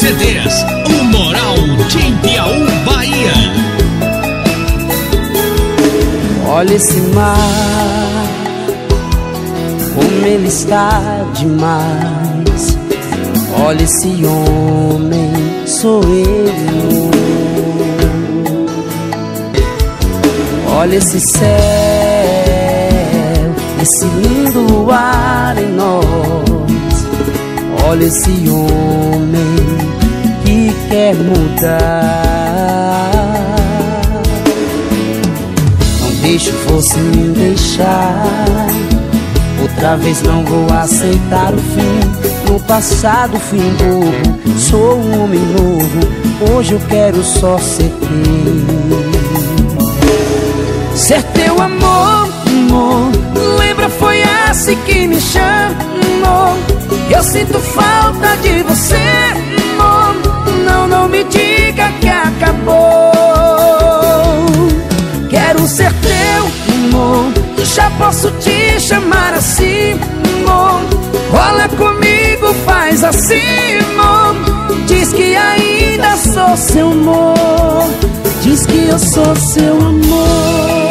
CDs, o Moral de Piauí, Bahia. Olha esse mar, como ele está demais. Olha esse homem, sou eu. Olha esse céu, esse lindo luar em nós. Olha esse homem quer mudar. Não deixe você me deixar. Outra vez não vou aceitar o fim. No passado fui bobo, sou um homem novo. Hoje eu quero só ser teu. Ser teu amor, amor Lembra foi esse que me chamou Eu sinto falta de você, acabou. Quero ser teu, amor Já posso te chamar assim, amor. Olha comigo, faz assim, amor. Diz que ainda sou seu amor. Diz que eu sou seu amor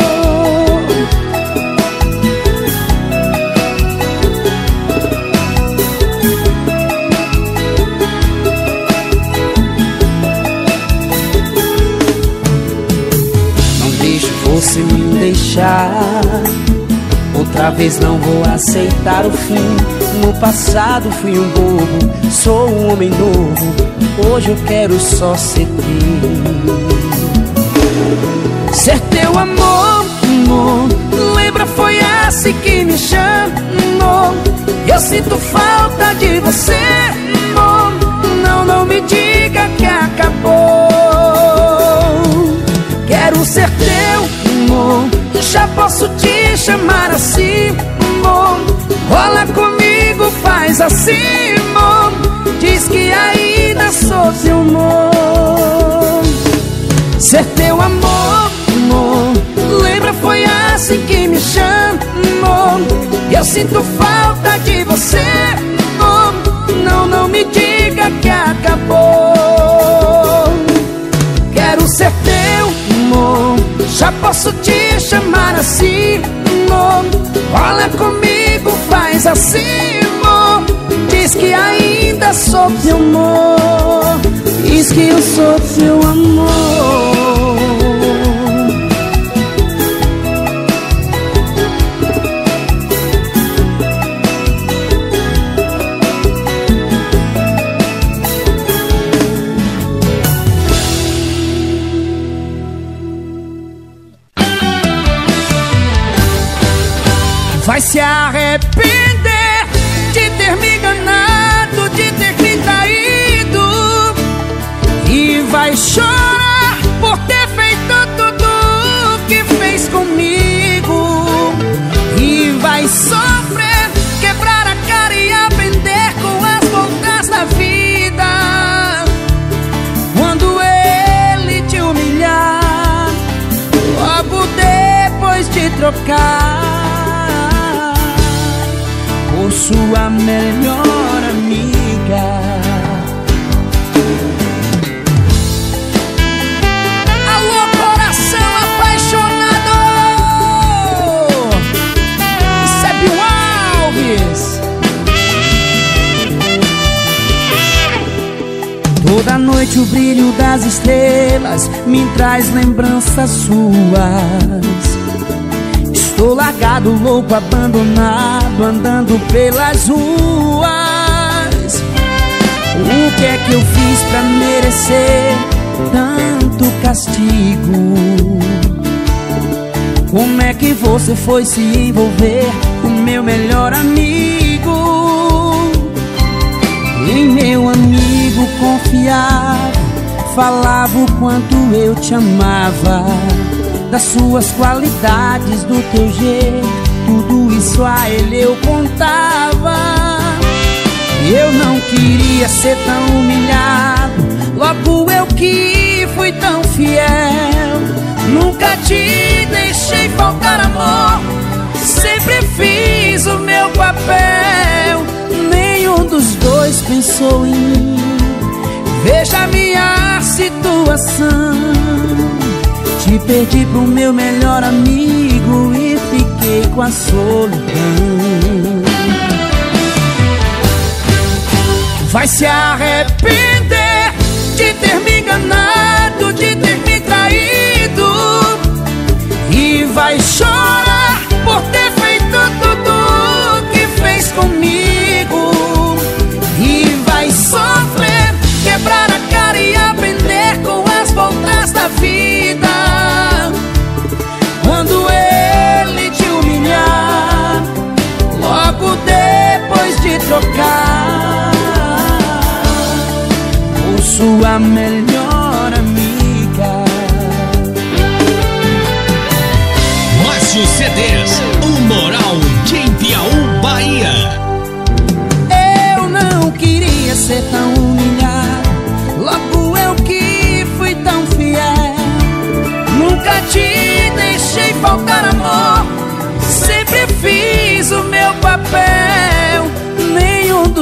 deixar. Outra vez não vou aceitar o fim. No passado fui um bobo Sou um homem novo. Hoje eu quero só ser teu Ser teu amor, amor. Lembra foi esse que me chamou. Eu sinto falta de você, amor. Não, não me diga que acabou. Quero ser teu Já posso te chamar assim, amor. Rola comigo, faz assim, amor. Diz que ainda sou seu amor. Ser teu amor, amor. Lembra foi assim que me chamou. Eu sinto falta de você, amor. Não, não me diga que acabou. Quero ser teu amor já posso te chamar assim, amor Olha comigo, faz assim, amor Diz que ainda sou teu amor. Diz que eu sou teu amor vai se arrepender de ter me enganado, de ter me traído e vai chorar por ter feito tudo que fez comigo e vai sofrer, quebrar a cara e aprender com as voltas da vida. Quando ele te humilhar, logo depois de trocar sua melhor amiga. Alô, coração apaixonado! Sébio Alves! Toda noite o brilho das estrelas me traz lembranças suas. Estou largado, louco, abandonado, andando pelas ruas. O que é que eu fiz pra merecer tanto castigo? Como é que você foi se envolver com meu melhor amigo? Em meu amigo confiava, falava o quanto eu te amava das suas qualidades, do teu jeito, tudo isso a ele eu contava. Eu não queria ser tão humilhado, logo eu que fui tão fiel. Nunca te deixei faltar amor, sempre fiz o meu papel. Nenhum dos dois pensou em mim Veja minha situação. Te perdi pro meu melhor amigo e fiquei com a solidão. Vai se arrepender de ter me enganado, de ter me traído. E vai chorar por ter feito tudo que fez comigo. E vai sofrer, quebrar a cara e aprender com as voltas da vida. De trocar sua melhor amiga. Márcio CDs, o Moral de Piauí, Bahia. Eu não queria ser tão humilhado, logo eu que fui tão fiel. Nunca te deixei faltar amor, sempre fiz o meu papel.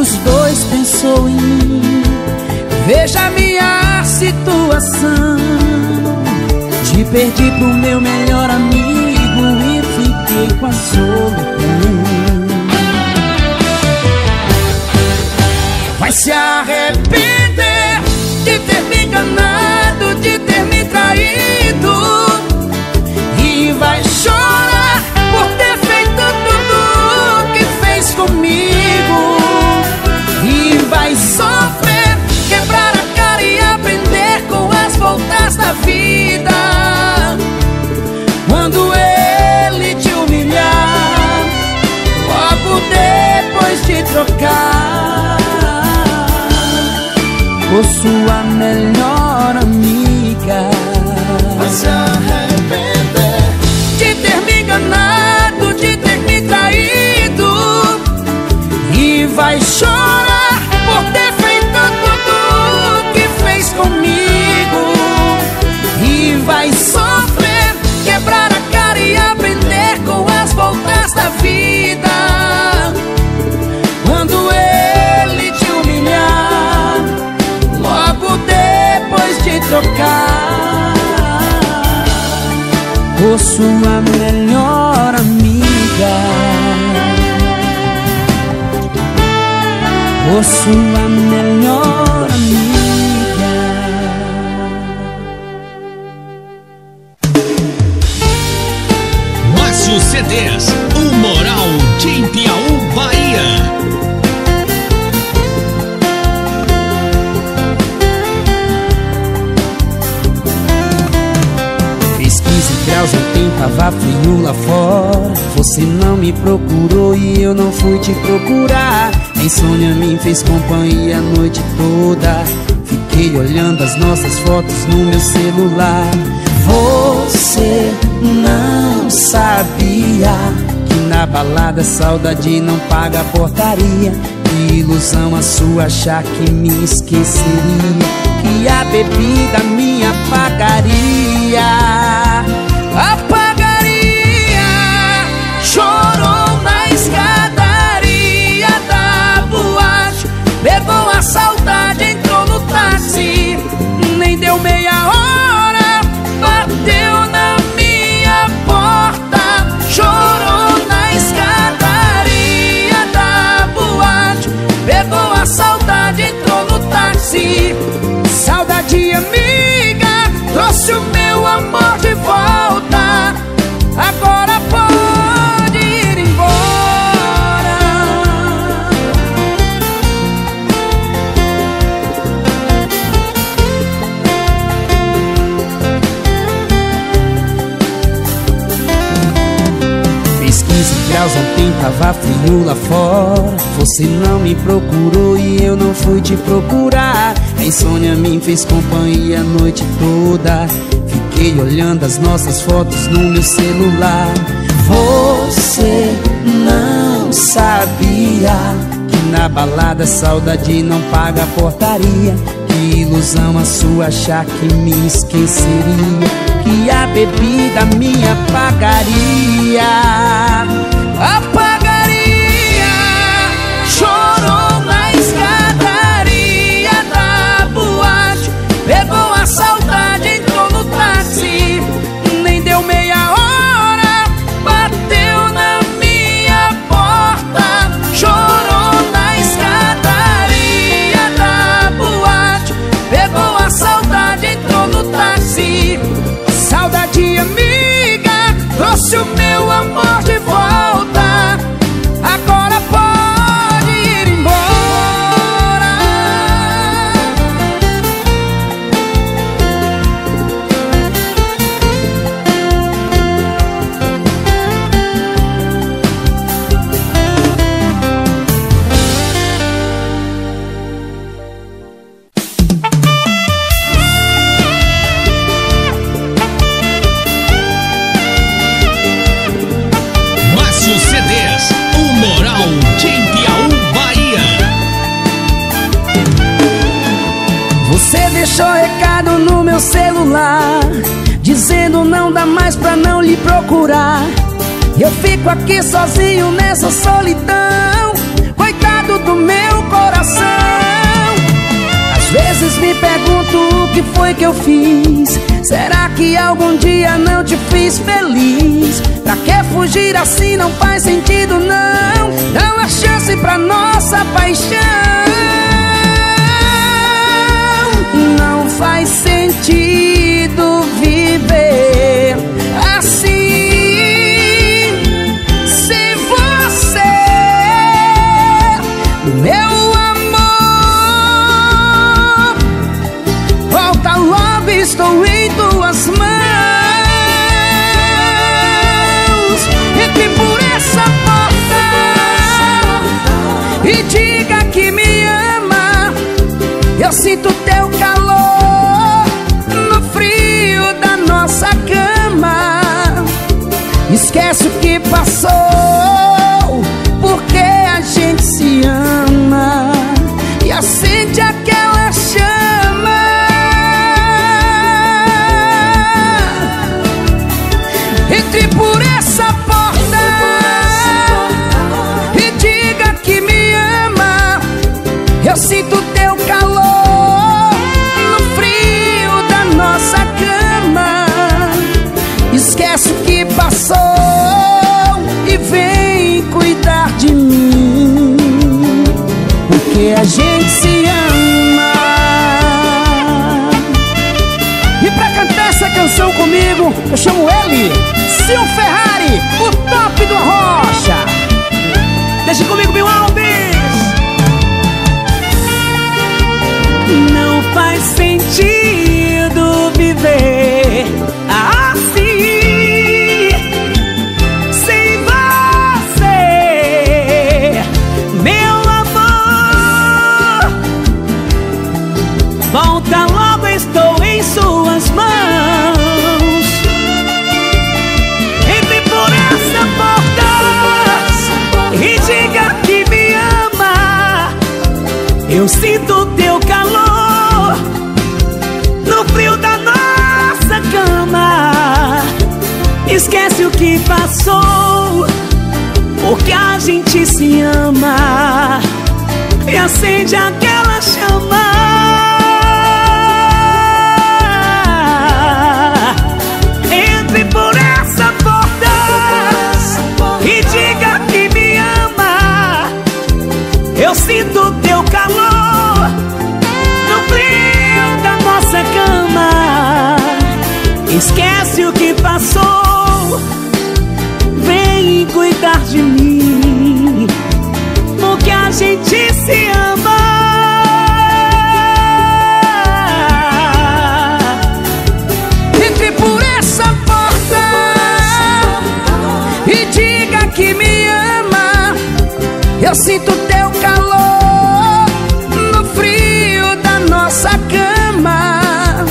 Dos dois pensou em mim. Veja minha situação. Te perdi pro meu melhor amigo E fiquei com a solidão. Vai se arrepender de ter me enganado De ter me traído. E vai chorar vai sofrer quebrar a cara e aprender com as voltas da vida. Quando ele te humilhar, logo depois de trocar por sua melhor por sua melhor amiga. Por sua melhor tava frio lá fora Você não me procurou e eu não fui te procurar A insônia me fez companhia a noite toda Fiquei olhando as nossas fotos no meu celular você não sabia que na balada saudade não paga portaria. Que ilusão a sua achar que me esqueceria. Que a bebida minha pagaria. Tava frio lá fora. Você não me procurou e eu não fui te procurar. A insônia me fez companhia a noite toda. Fiquei olhando as nossas fotos no meu celular. Você não sabia Que na balada saudade não paga portaria. Que ilusão a sua achar que me esqueceria. Que a bebida minha pagaria. Apagaria So me. Procurar. Eu fico aqui sozinho nessa solidão Coitado do meu coração. Às vezes me pergunto o que foi que eu fiz. Será que algum dia não te fiz feliz? Pra que fugir assim não faz sentido não. Dá uma chance pra nossa paixão. Não faz sentido viver eu chamo ele, Sil Ferrari, o passou, porque a gente se ama e acende aquela chama. Entre por essa porta e diga que me ama. Eu sinto teu calor no frio da nossa cama. Esquece o que passou, de mim, porque a gente se ama. Entre por essa porta e diga que me ama. Eu sinto teu calor no frio da nossa cama.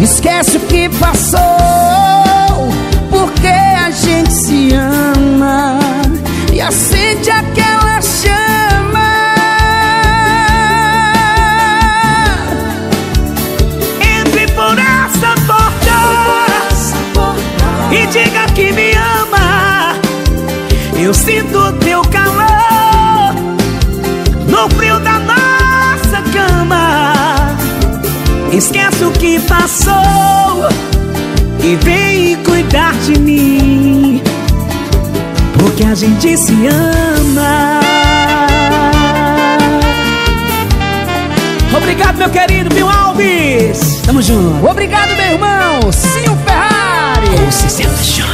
Esquece o que passou, acende aquela chama. Entre por essa porta e diga que me ama. Eu sinto teu calor no frio da nossa cama. Esquece o que passou e vem cuidar de mim, porque a gente se ama. Obrigado, meu querido Bill Alves. Tamo junto. Obrigado, meu irmão. Sil Ferrari. O 60 Johnny.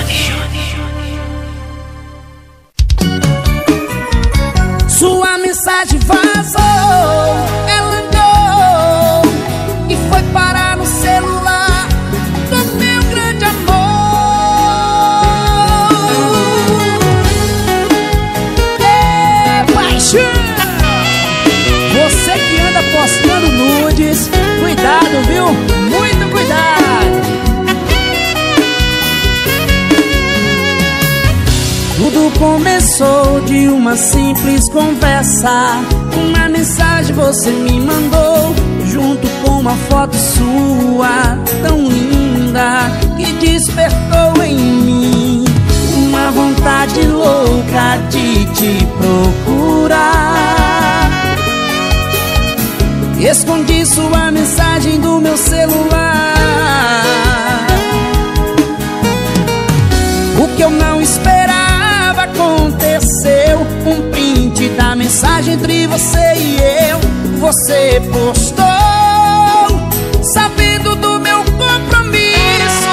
Começou de uma simples conversa. Uma mensagem você me mandou, junto com uma foto sua tão linda que despertou em mim uma vontade louca de te procurar. Escondi sua mensagem do meu celular. Da mensagem entre você e eu. Você postou, sabendo do meu compromisso.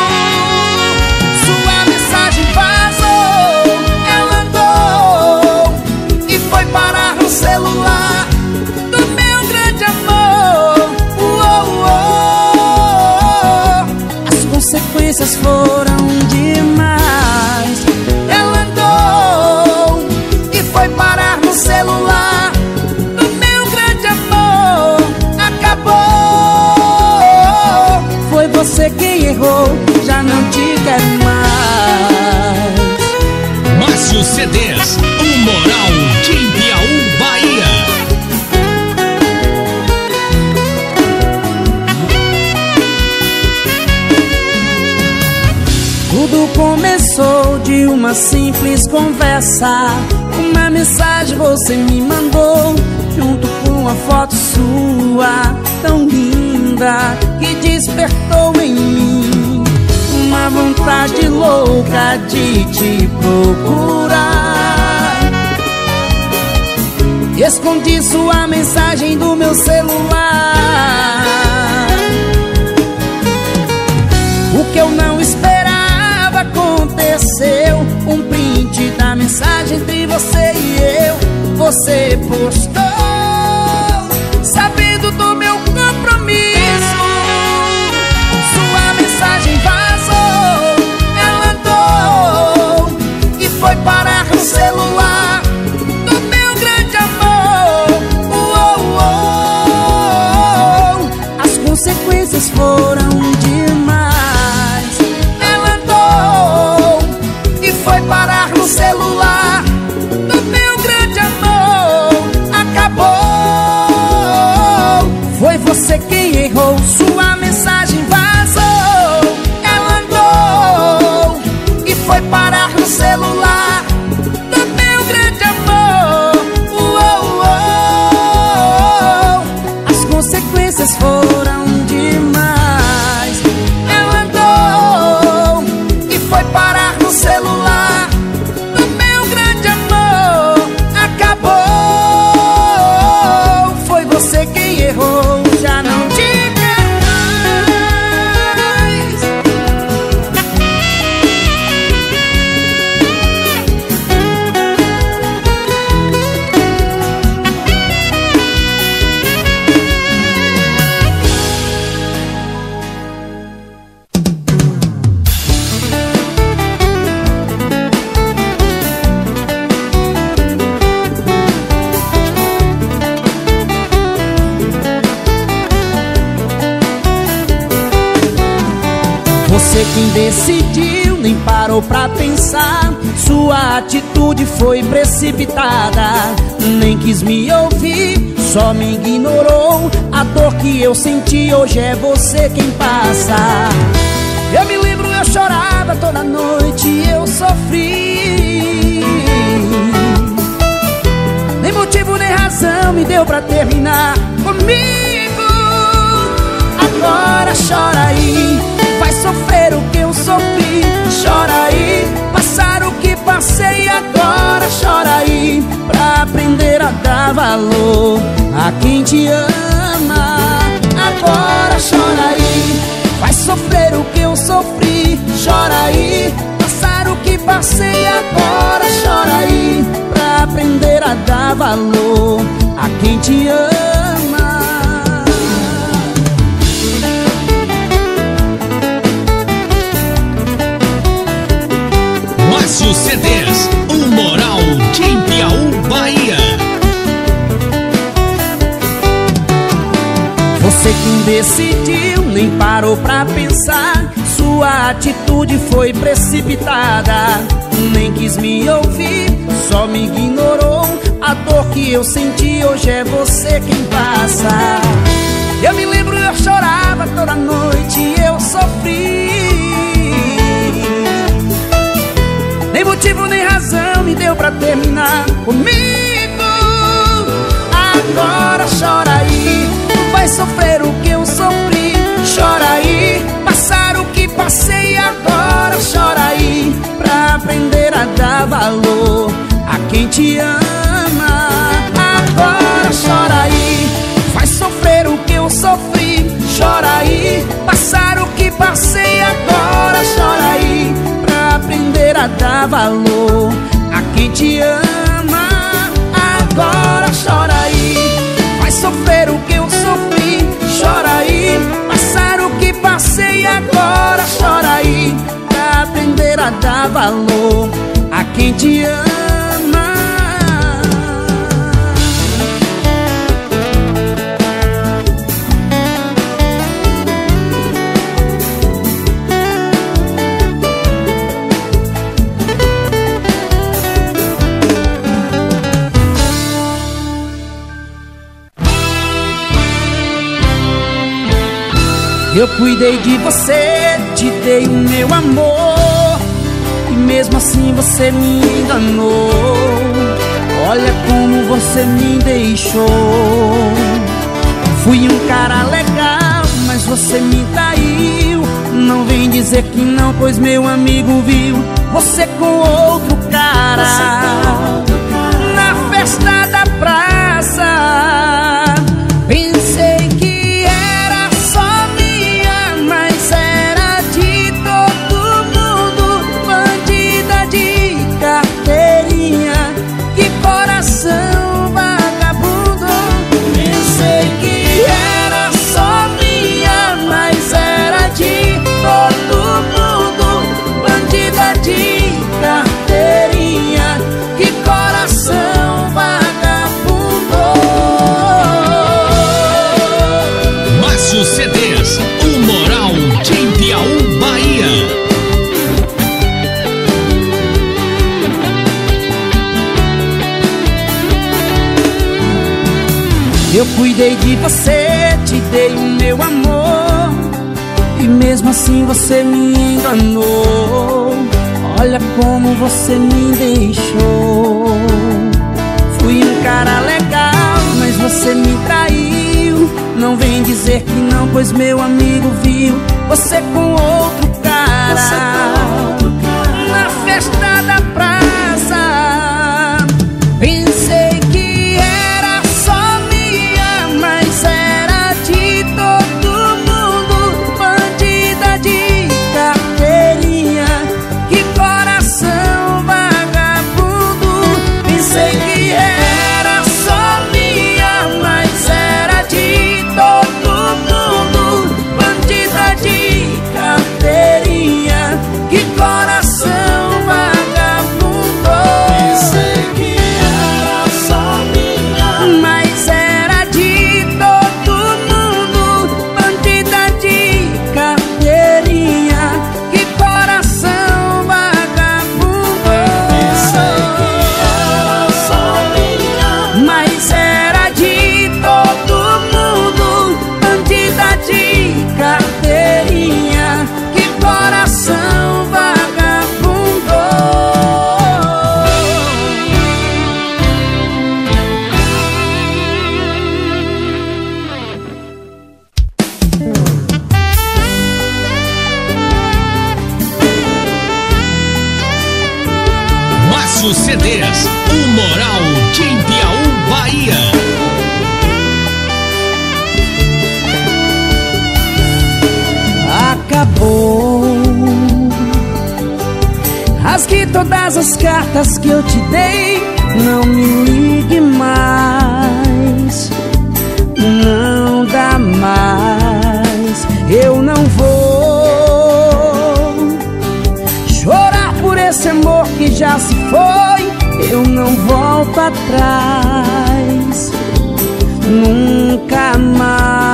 Sua mensagem vazou, ela andou e foi parar no celular do meu grande amor. Uou, uou. As consequências foram você quem errou, já não te quero mais. Márcio CDs, o Moral de Impiaú, Bahia. Tudo começou de uma simples conversa. Uma mensagem você me mandou, junto com uma foto sua tão linda que despertou em mim uma vontade louca de te procurar. Escondi sua mensagem do meu celular. O que eu não esperava aconteceu Um print da mensagem entre você e eu Você postou Sabendo do meu compromisso quis me ouvir, só me ignorou. A dor que eu senti hoje é você quem passa. Eu me lembro, eu chorava toda noite, eu sofri. Nem motivo nem razão me deu pra terminar comigo. Agora chora aí, vai sofrer o que eu sofri. Chora aí, passar o que passei. Chora aí, pra aprender a dar valor a quem te ama. Agora chora aí, vai sofrer o que eu sofri. Chora aí, passar o que passei. Agora chora aí, pra aprender a dar valor a quem te ama. Márcio nem parou pra pensar. Sua atitude foi precipitada. Nem quis me ouvir, só me ignorou. A dor que eu senti hoje é você quem passa. Eu me lembro, eu chorava toda noite, eu sofri. Nem motivo, nem razão me deu pra terminar comigo. Agora chora a dar valor. A quem te ama Agora chora aí. Vai sofrer o que eu sofri Chora aí. Passar o que passei agora Chora aí. Pra aprender a dar valor. A quem te ama Eu cuidei de você, te dei o meu amor E mesmo assim você me enganou. Olha como você me deixou. Fui um cara legal, mas você me traiu. Não vem dizer que não, pois meu amigo viu Você com outro cara. Na festa da praça Eu cuidei de você, te dei o meu amor E mesmo assim você me enganou. Olha como você me deixou. Fui um cara legal, mas você me traiu. Não vem dizer que não, pois meu amigo viu Você com outro cara. Na festa da esse amor que já se foi. Eu não volto atrás. Nunca mais.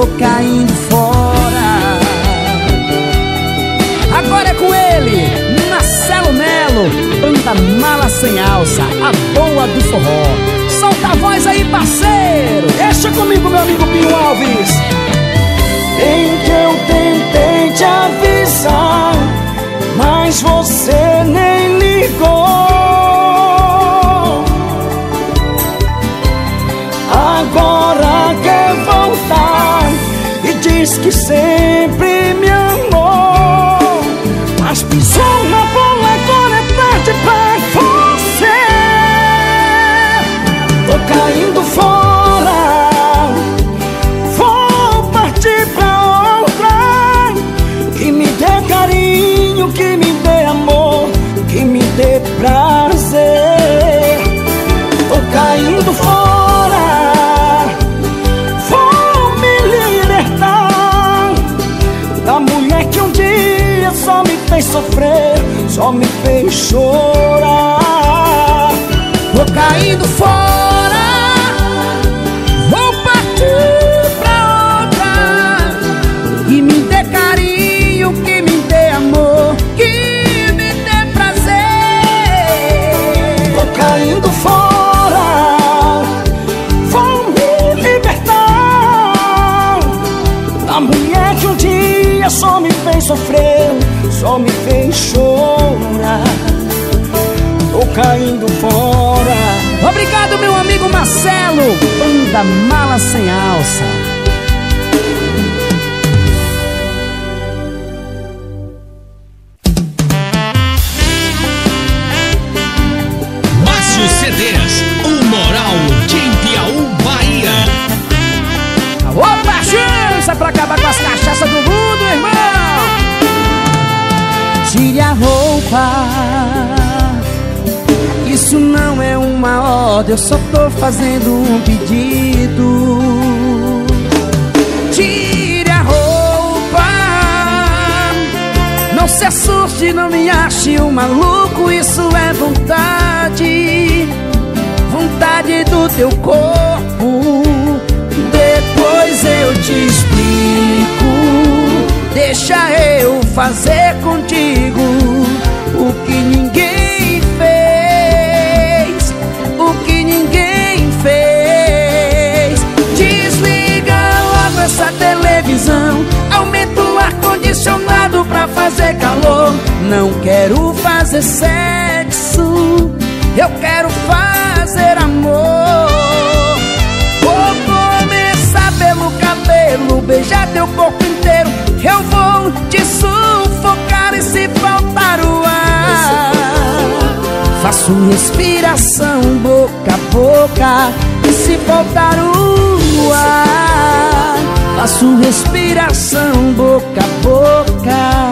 Tô caindo fora. Agora é com ele, Marcelo Melo, banda mala sem alça, a boa do forró. Solta a voz aí, parceiro. Deixa comigo, meu amigo Pinho Alves. Em que eu tentei te avisar, mas você nem ligou. Sempre fez sofrer, só me fez chorar. Tô caindo fora, vou partir pra outra. Que me dê carinho, que me dê amor, que me dê prazer. Tô caindo fora, vou só me fez sofrer, só me fez chorar. Tô caindo fora. Obrigado, meu amigo Marcelo, banda mala sem alça. Isso não é uma ordem, eu só tô fazendo um pedido. Tire a roupa. Não se assuste, não me ache um maluco, isso é vontade. Vontade do teu corpo. Depois eu te explico. Deixa eu fazer contigo o que ninguém pra fazer calor. Não quero fazer sexo. Eu quero fazer amor. Vou começar pelo cabelo, beijar teu corpo inteiro. Eu vou te sufocar e se faltar o ar. Faço respiração boca a boca e se faltar o ar. Faço respiração boca a boca.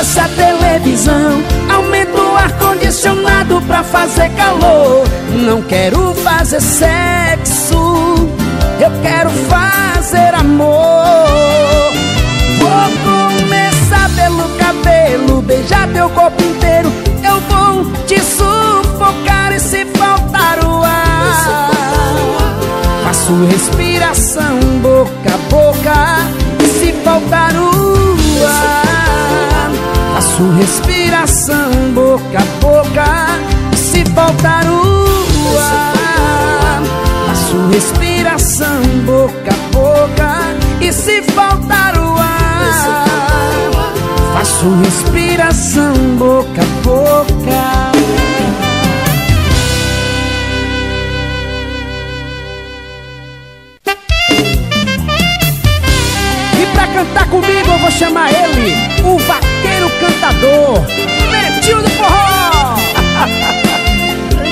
Essa televisão. Aumenta o ar-condicionado pra fazer calor. Não quero fazer sexo Eu quero fazer amor. Vou começar pelo cabelo Beijar teu corpo inteiro. Eu vou te sufocar e se faltar o ar. Faço respiração boca a boca E se faltar o ar. Faço respiração boca a boca E se faltar o ar Faço respiração boca a boca E se faltar o ar Faço respiração boca a boca E pra cantar comigo eu vou chamar ele, o vaqueiro cantador, Netinho do Forró.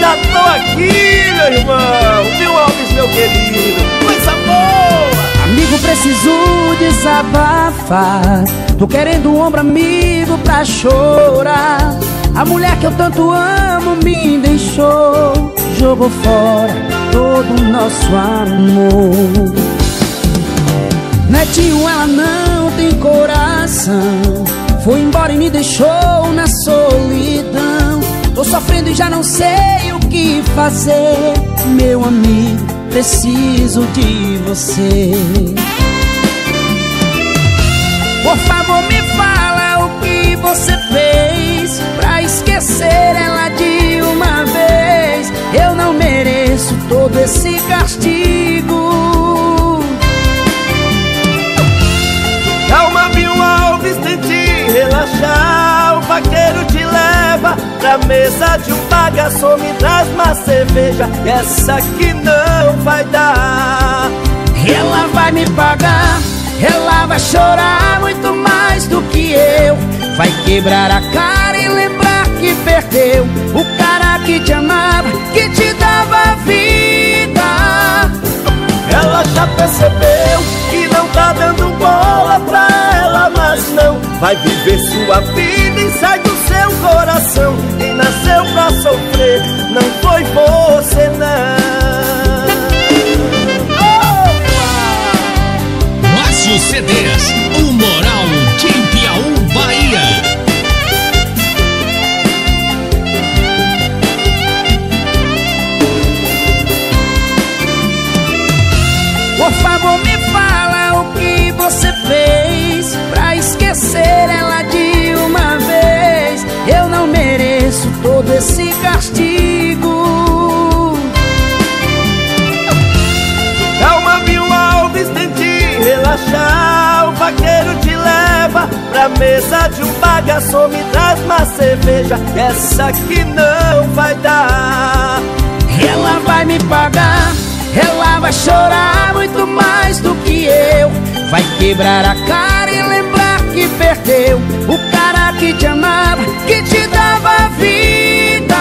Já tô aqui, meu irmão! Meu Alves, meu querido! Coisa boa! Amigo, preciso desabafar. Tô querendo um ombro amigo pra chorar. A mulher que eu tanto amo me deixou, jogou fora todo o nosso amor. Netinho, ela não tem coração Foi embora e me deixou na solidão Tô sofrendo e já não sei que fazer Meu amigo, preciso de você. Por favor me fala o que você fez Pra esquecer ela de uma vez. Eu não mereço todo esse castigo mesa de um bagaço Me traz uma cerveja, essa aqui não vai dar. Ela vai me pagar, ela vai chorar muito mais do que eu. Vai quebrar a cara e lembrar que perdeu. O cara que te amava, que te dava vida Ela já percebeu que não tá dando bola pra ela Mas não vai viver sua vida e sai do seu coração Quem nasceu pra sofrer não foi você não. Márcio CDs, o Moral de Favor me fala o que você fez Pra esquecer ela de uma vez. Eu não mereço todo esse castigo. Calma, Bill Alves, tente relaxar. O vaqueiro te leva pra mesa de um bagaço Me traz uma cerveja, essa aqui não vai dar. Ela vai me pagar, ela vai chorar muito mais do que eu. Vai quebrar a cara e lembrar que perdeu O cara que te amava, que te dava vida.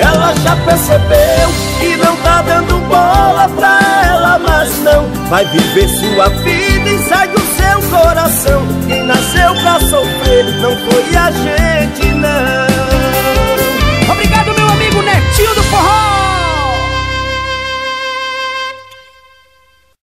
Ela já percebeu que não tá dando bola pra ela Mas não vai viver sua vida e sai do seu coração. Quem nasceu pra sofrer não foi a gente, não. Obrigado meu amigo Netinho do Forró